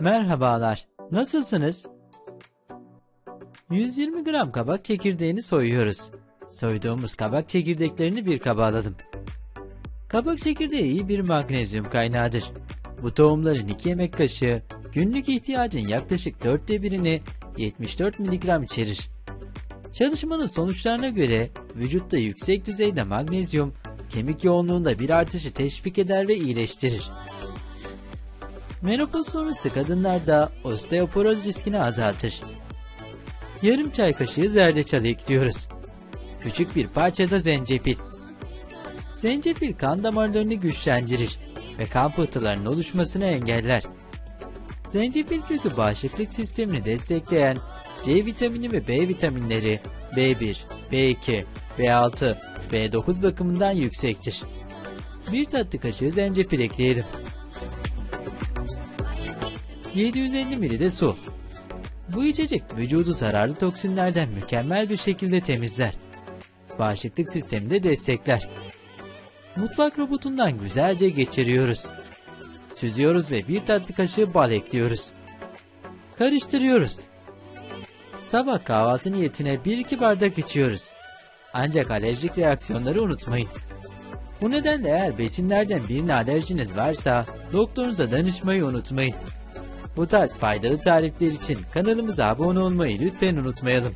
Merhabalar, nasılsınız? 120 gram kabak çekirdeğini soyuyoruz. Soyduğumuz kabak çekirdeklerini bir kaba alalım. Kabak çekirdeği iyi bir magnezyum kaynağıdır. Bu tohumların 2 yemek kaşığı günlük ihtiyacın yaklaşık dörtte birini 74 mg içerir. Çalışmanın sonuçlarına göre vücutta yüksek düzeyde magnezyum kemik yoğunluğunda bir artışı teşvik eder ve iyileştirir. Menopoz sonrası kadınlarda osteoporoz riskini azaltır. Yarım çay kaşığı zerdeçal ekliyoruz. Küçük bir parça da zencefil. Zencefil kan damarlarını güçlendirir ve kan pıhtılarının oluşmasını engeller. Zencefil kökü bağışıklık sistemini destekleyen C vitamini ve B vitaminleri B1, B2, B6, B9 bakımından yüksektir. Bir tatlı kaşığı zencefil ekleyelim. 750 ml de su. Bu içecek vücudu zararlı toksinlerden mükemmel bir şekilde temizler. Bağışıklık sistemini de destekler. Mutfak robotundan güzelce geçiriyoruz. Süzüyoruz ve bir tatlı kaşığı bal ekliyoruz. Karıştırıyoruz. Sabah kahvaltı niyetine 1-2 bardak içiyoruz. Ancak alerjik reaksiyonları unutmayın. Bu nedenle eğer besinlerden birine alerjiniz varsa doktorunuza danışmayı unutmayın. Bu tarz faydalı tarifler için kanalımıza abone olmayı lütfen unutmayalım.